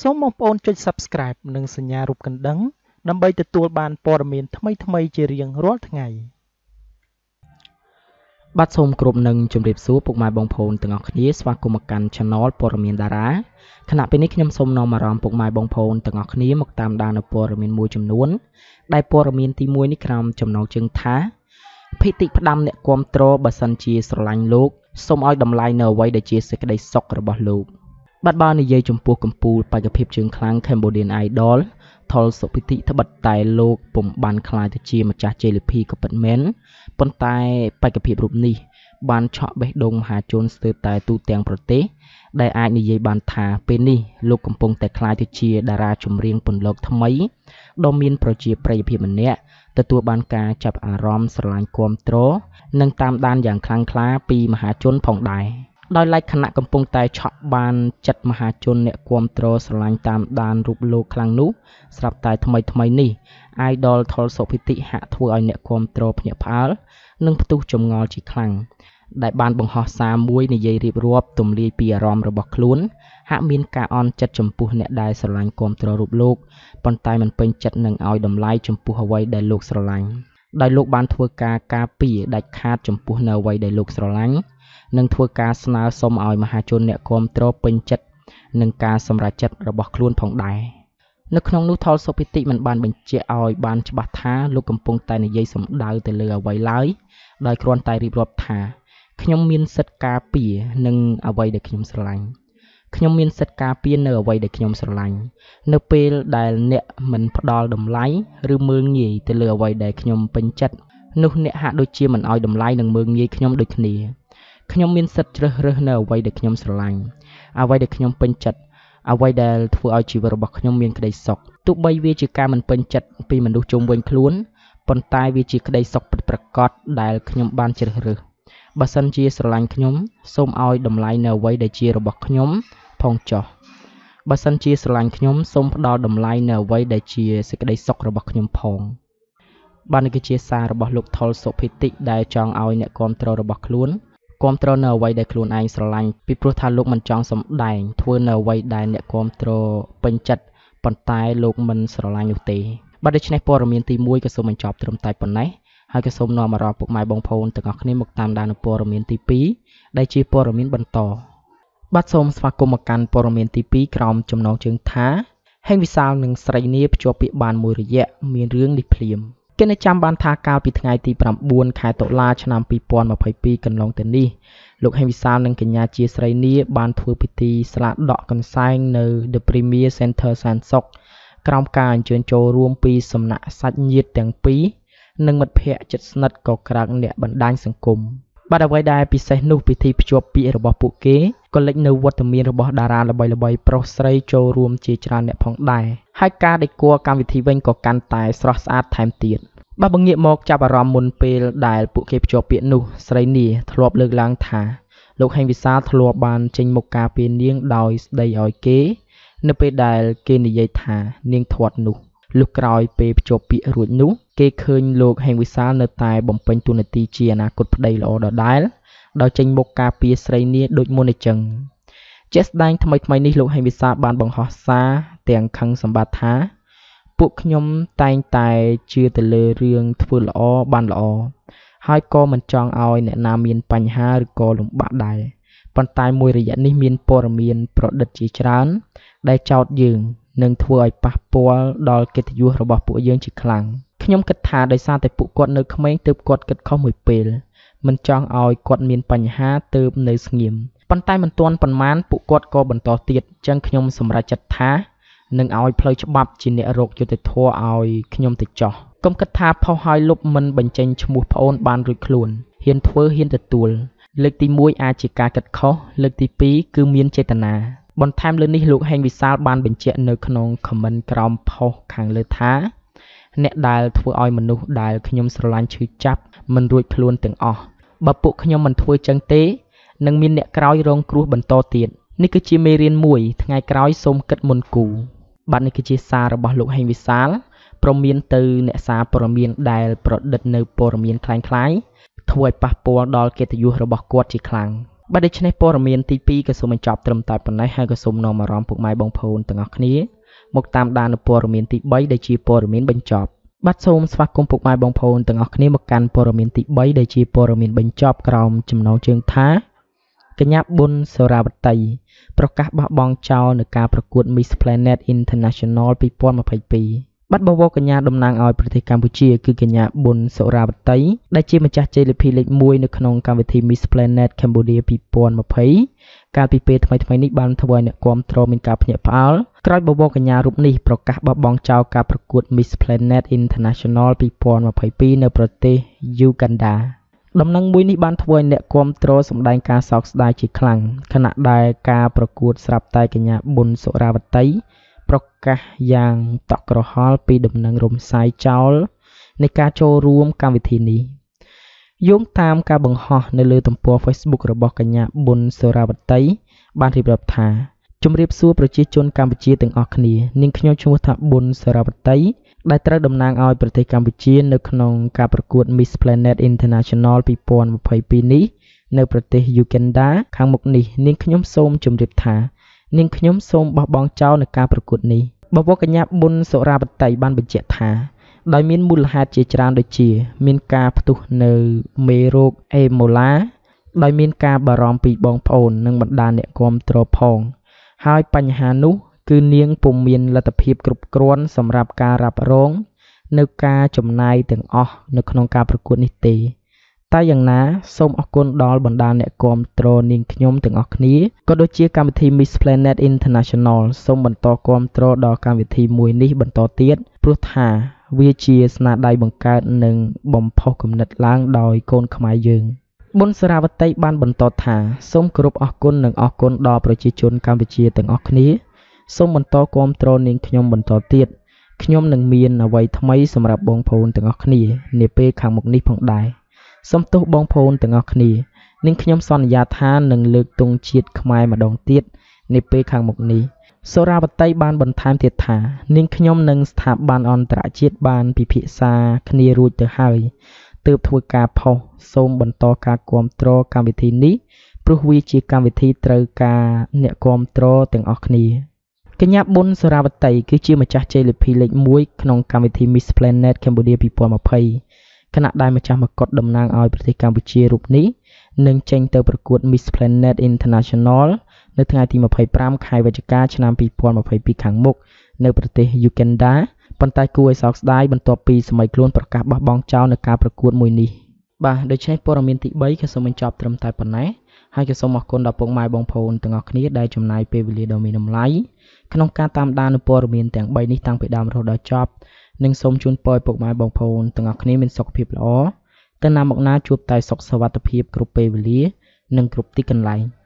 សូមបងប្អូនចុច Subscribe និងសញ្ញារូបកណ្ដឹង ដើម្បីទទួលបានព័ត៌មានថ្មីៗជារៀងរាល់ថ្ងៃបាទសូមគោរពនឹងជម្រាបសួរពុកម៉ែបងប្អូនទាំងអស់គ្នាស្វាគមន៍មកកាន់ Channel ព័ត៌មានតារាខណៈពេលនេះខ្ញុំសូមនាំអារម្មណ៍ពុកម៉ែបងប្អូនទាំងអស់គ្នាមកតាមដាននូវព័ត៌មានមួយចំនួន ដែលព័ត៌មានទី1នេះក្រោមចំណងជើងថាភិតិផ្ដាំអ្នកគ្រប់គ្រងបើសិនជាស្រឡាញ់លោកសូមឲ្យតម្លៃនៅអ្វីដែលជាសេចក្តីសុខរបស់លោក បាទបើនិយាយចំពោះកម្ពុជាបេក្ខភាពជើងខ្លាំង Cambodian Idol ថុល សុភិតិត្បិតតែលោកពុំបានខ្លាយទៅជាម្ចាស់ជ័យលាភីក៏ពិតមែនប៉ុន្តែបេក្ខភាពរូបនេះ បានឆក់បេះដូងមហាជនស្ទើរតែទូទាំងប្រទេស ដែលអាចនិយាយបានថាពេលនេះលោកកំពុងតែខ្លាយទៅជាតារាចម្រៀងពន្លកថ្មីដ៏មានប្រជាប្រិយភាពម្នាក់ទទួលបានការចាប់អារម្មណ៍ស្រឡាញ់គាំទ្រ និងតាមដានយ៉ាងខ្លាំងក្លាពីមហាជនផងដែរ ដោយឡែកខណៈកំពុងតែឆក់បានចិត្តមហាជនអ្នកគាំទ្រស្រឡាញ់តាមដានរូបលោកខ្លាំងនោះ ស្រាប់តែថ្មីថ្មីនេះ Idol ថុលសុភិតិហាក់ធ្វើឲ្យអ្នកគាំទ្រភ្ញាក់ផ្អើលនិងផ្ទុះចម្ងល់ជាខ្លាំងដែលបានបង្ហោះសារមួយនិយាយរៀបរាប់ទម្លាយពីអារម្មណ៍របស់ខ្លួន ហាក់មានការអន់ចិត្តចំពោះអ្នកដែលស្រឡាញ់គាំទ្ររូបលោកប៉ុន្តែមិនពេញចិត្តនឹងឲ្យតម្លៃចំពោះអ្វីដែលលោកស្រឡាញ់ដោយលោកបានធ្វើការការពារដាច់ខាតចំពោះនៅអ្វីដែលលោកស្រឡាញ់ និងធ្វើការស្នើសុំឲ្យមហាជនអ្នកគាំទ្រពេញចិត្តនឹងការសម្រេចចិត្តរបស់ខ្លួនផងដែរនៅក្នុងនោះថុល សុភិតិមិនបានបញ្ជាក់ឲ្យបានច្បាស់ថាលោកកំពុងតែនិយាយសម្ដៅទៅលើអ្វីឡើយ ដោយគ្រាន់តែរៀបរាប់ថាខ្ញុំមានសិទ្ធិការពារនឹងអ្វីដែលខ្ញុំស្រឡាញ់ខ្ញុំមានសិទ្ធិការពារនៅអ្វីដែលខ្ញុំស្រឡាញ់នៅពេលដែលអ្នកមិនផ្ដល់តម្លៃឬមើលងាយទៅលើអ្វីដែលខ្ញុំពេញចិត្តនោះអ្នកហាក់ដូចជាមិនឲ្យតម្លៃនិងមើលងាយខ្ញុំដូចគ្នា ខ្ញុំមានសិទ្ធិជ្រើសរើសនៅអ្វីដែលខ្ញុំស្រឡាញ់អ្វីដែលខ្ញុំពេញចិត្តអ្វីដែលធ្វើឲ្យជីវិតរបស់ខ្ញុំមានក្តីសុខទោះបីវាជាការមិនពេញចិត្តពីមនុស្សជុំវិញខ្លួនប៉ុន្តែវាជាក្តីសុខពិតប្រាកដដែលខ្ញុំបានជ្រើសរើសបើសិនជាស្រឡាញ់ខ្ញុំសូមឲ្យតម្លៃនៅអ្វីដែលជារបស់ខ្ញុំផងចុះបើសិនជាស្រឡាញ់ខ្ញុំសូមផ្ដល់តម្លៃនៅអ្វីដែលជាសេចក្តីសុខរបស់ខ្ញុំផងបាននេះគឺជាសាររបស់លោកថុលសុភិតិដែលចង់ឲ្យអ្នកគ្រប់គ្រងរបស់ខ្លួន គ្រប់គ្រងនៅអ្វីដែលខ្លួនឯងស្រឡាញ់ ពីព្រោះថាលោកមិនចង់សម្ដែង ធ្វើនៅអ្វីដែលអ្នកគ្រប់គ្រងពេញចិត្ត ប៉ុន្តែលោកមិនស្រឡាញ់នោះទេ បាទដូច្នេះព័ត៌មានទី1ក៏សូមបញ្ចប់ត្រឹមតែប៉ុណ្ណេះហើយក៏សូមនាំអារម្មណ៍ពុកម៉ែបងប្អូនទាំងអស់គ្នាមកតាមដាននៅព័ត៌មានទី2ដែលជាព័ត៌មានបន្តបាទសូមស្វាគមន៍មកកាន់ព័ត៌មានទី2ក្រោមចំណងជើងថាហេងវិសាលនិងស្រីនាភ្ជាប់ពាក្យបានមួយរយៈមានរឿងនេះភ្លាម គេនៅចាំបានថាកាលពីថ្ងៃទី9ខែតុលាឆ្នាំ2022កន្លងទៅនេះលោកហេងវិសាលនិងកញ្ញាជាស្រីនាបានធ្វើពិធីស្លាដកកន្សែងនៅ The Premier Center សានសុកក្រោមការអញ្ជើញចូលរួមពីសំណាក់សាច់ញាតិទាំងពីរនិងមិត្តភ័ក្តិជិតស្និទ្ធក៏ក្រាកអ្នកបណ្ដាញសង្គម បាទអ្វីដែលពិសេសនោះពិធីភ្ជាប់ពាក្យរបស់ពួកគេ ក៏លេចនៅវត្តមានរបស់តារាល្បីៗប្រុសស្រីចូលរួមជាច្រើនអ្នកផងដែរ ហើយការដេគ័រកម្មវិធីវិញក៏កាន់តែស្រស់ស្អាតថែមទៀតបាទបើងាកមកចាប់អារម្មណ៍មុនពេលដែលពួកគេភ្ជាប់ពាក្យនោះ ស្រីនីធ្លាប់លើកឡើងថា លោកហេងវិសាលធ្លាប់បានចេញមុខការពារនាងដោយស្ដីឲ្យគេ នៅពេលដែលគេនិយាយថានាងធាត់នោះ លុះក្រោយពេលភ្ជាប់ពាក្យរួចនោះ គេឃើញលោកហេងវិសាលនៅតែបំពេញតួនាទីជាអនាគតប្តីល្អដដែល ដោយចេញមុខការពារស្រីនាដូចមុនអញ្ចឹងជាក់ស្ដែងថ្មីថ្មីនេះលោកហេងវិសាលបានបង្ហោះសារទាំងខឹងសម្បត្តិថាពួកខ្ញុំតែងតែជឿទៅលើរឿងធ្វើល្អបានល្អហើយក៏មិនចង់ឲ្យអ្នកណាមានបញ្ហាឬក៏លំបាកដែរប៉ុន្តែមួយរយៈនេះមានព័ត៌មានប្រឌិតជាច្រើនដែលចោទយើង និងធ្វើឲ្យប៉ះពាល់ដល់កិត្តិយសរបស់ពួកយើងជាខ្លាំងខ្ញុំគិតថាដោយសារតែពួកគាត់នៅក្មេងទើបគាត់គិតខុសមួយពេលមិនចង់ឲ្យគាត់មានបញ្ហាទើបនៅស្ងៀមប៉ុន្តែមិនទាន់ប៉ុន្មានពួកគាត់ក៏បន្តទៀតចឹងខ្ញុំសម្រេចចិត្តថានឹងឲ្យផ្លូវច្បាប់ជាអ្នករកយុត្តិធម៌ឲ្យខ្ញុំទៅចោះកុំគិតថាផុសឲ្យលុបមិនបញ្ចេញឈ្មោះប្អូនបានរួចខ្លួនហ៊ានធ្វើហ៊ានទទួលលើកទី1អាចជាការគិតខុសលើកទី2គឺមានចេតនា បន្ថែមលើនេះលោកហេងវិសាលបានបញ្ជាក់នៅក្នុងខមមិនក្រោមផុសខាងលើថាអ្នកដែលធ្វើឲ្យមនុស្សដែលខ្ញុំស្រឡាញ់ឈឺចាប់មិនរួចខ្លួនទាំងអស់បើពួកខ្ញុំមិនធ្វើចឹងទេនឹងមានអ្នកក្រោយរងគ្រោះបន្តទៀតនេះគឺជាមេរៀនមួយថ្ងៃក្រោយសូមគិតមុនគូបាទនេះគឺជាសាររបស់លោកហេងវិសាលព្រមមានទៅអ្នកសារព័ត៌មានដែលប្រឌិតនៅព័ត៌មានคล้ายៗធ្វើឲ្យប៉ះពាល់ដល់កិត្តិយសរបស់គាត់ជាខ្លាំង បាទដូច្នេះព័ត៌មានទី2ក៏សូមបញ្ចប់ត្រឹមតែប៉ុណ្ណេះហើយក៏សូមនាំអារម្មណ៍ពុកម៉ែបងប្អូនទាំងអស់គ្នាមកតាមដាននៅព័ត៌មានទី3ដែលជាព័ត៌មានបញ្ចប់បាទសូមស្វាគមន៍ពុកម៉ែបងប្អូនទាំងអស់គ្នាមកកាន់ព័ត៌មានទី3ដែលជាព័ត៌មានបញ្ចប់ក្រោមចំណងជើងថាកញ្ញាប៊ុនសូរាវតីប្រកាសបោះបង់ចោលនៅការប្រកួត Miss Planet International 2022 បាត់បវរកញ្ញាតំណាងឲ្យប្រទេសកម្ពុជា គឺកញ្ញា ប៊ុន សុរាវតី ដែលជាម្ចាស់ជ័យលាភីលេខ1នៅក្នុងកម្មវិធី Miss Planet Cambodia 2020កាលពីពេលថ្មីៗនេះបានធ្វើឲ្យអ្នកគាំទ្រមានការភ្ញាក់ផ្អើលក្រោយបវរកញ្ញារូបនេះប្រកាសបោះបង់ចោលការប្រកួត Miss Planet International 2022នៅប្រទេសយូហ្គាន់ដាដំណឹងមួយនេះបានធ្វើឲ្យអ្នកគាំទ្រសម្ដែងការសោកស្ដាយជាខ្លាំងខណៈដែលការប្រកួតស្រាប់តែកញ្ញាប៊ុនសុរាវតី ប្រកាសយ៉ាងតក់ក្រហល់ពីដំណឹងរំសាយចោលនៃការចូលរួមកម្មវិធីនេះ យោងតាមការបង្ហោះនៅលើទំព័រ Facebook របស់កញ្ញាប៊ុនសូរាវតី បានរៀបរាប់ថាជំរាបសួរប្រជាជនកម្ពុជាទាំងអស់គ្នា នាងខ្ញុំឈ្មោះថាប៊ុនសូរាវតី ដែលត្រូវតំណាងឲ្យប្រទេសកម្ពុជានៅក្នុងការប្រកួត Miss Planet International 2022នេះ នៅប្រទេស Uganda ខាងមុខនេះ នាងខ្ញុំសូមជម្រាបថា នាងខ្ញុំសូមបោះបង់ចោលនៅការប្រកួតនេះ បវរកញ្ញា ប៊ុន សុរាវតី បានបញ្ជាក់ថា ដោយមានមូលហេតុជាច្រើនដូចជា មានការផ្ទុះនៅមេរោគអេម៉ូឡា ដោយមានការបារម្ភពីបងប្អូន និងបណ្ដាអ្នកគាំទ្រផង ហើយបញ្ហានោះគឺនាងពុំមានលទ្ធភាពគ្រប់គ្រាន់សម្រាប់ការរ៉ាប់រងនៅការចំណាយទាំងអស់នៅក្នុងការប្រកួតនេះទេ តែយ៉ាងណា សូមអរគុណដល់បណ្ដាអ្នកគាំទ្រនាងខ្ញុំទាំងអស់គ្នា ក៏ដូចជាកម្មវិធី Miss Planet International សូមបន្តគាំទ្រដល់កម្មវិធីមួយនេះបន្តទៀត ព្រោះថាវាជាស្នាដៃបង្កើត និងបំផុសគំនិតឡើងដោយកូនខ្មែរយើងប៊ុន សារាវតីបានបន្តថា សូមគោរពអរគុណនិងអរគុណដល់ប្រជាជនកម្ពុជាទាំងអស់គ្នា សូមបន្តគាំទ្រនាងខ្ញុំបន្តទៀត ខ្ញុំនឹងមានអ្វីថ្មីសម្រាប់បងប្អូនទាំងអស់គ្នា នាពេលខាងមុខនេះផងដែរ សូមទោសបងប្អូនទាំងអស់គ្នា នាងខ្ញុំសន្យាថានឹងលើកទង់ជាតិខ្មែរម្ដងទៀតនាពេលខាងមុខនេះសូរាវតី បានបន្ថែមទៀតថា នាងខ្ញុំនិងស្ថាប័នអន្តរជាតិបានពិភាក្សាគ្នារួចទៅហើយ ទើបធ្វើការផុស សូមបន្តការគ្រប់គ្រងកម្មវិធីនេះ ព្រោះវាជាកម្មវិធីត្រូវការអ្នកគ្រប់គ្រងទាំងអស់គ្នា កញ្ញា ប៊ុនសូរាវតី គឺជាម្ចាស់ជ័យលាភីលេខ 1 ក្នុងកម្មវិធី Miss Planet Cambodia 2020 ខណៈដែលម្ចាស់មកុដតំណាងឲ្យប្រទេសកម្ពុជារូបនេះនឹងចេញទៅប្រកួត Miss Planet International នៅថ្ងៃទី 25 ខែវិច្ឆិកា ឆ្នាំ 2022 ខាងមុខនៅប្រទេស Uganda ប៉ុន្តែគួរឲ្យសោកស្ដាយបន្ទាប់ពីសម័យខ្លួនប្រកាសបោះបង់ចោលនៅការប្រកួតមួយនេះបាទដូច្នេះព័ត៌មានទី3ក៏សូមបញ្ចប់ត្រឹមតែប៉ុណ្ណេះហើយក៏សូមអរគុណដល់ពុកម៉ែបងប្អូនទាំងអស់គ្នាដែលចំណាយពេលវេលាដ៏មានតម្លៃក្នុងការតាមដាននូវព័ត៌មានទាំង3នេះតាំងពីដើមរហូតដល់ចប់ និងសូមជូនពរឲ្យពុកម៉ែបងប្អូនទាំងអស់គ្នាមានសុខភាពល្អ ទៅណាមកណាជួបតែសុខសុវត្ថិភាពគ្រប់ពេលវេលា និងគ្រប់ទីកន្លែង។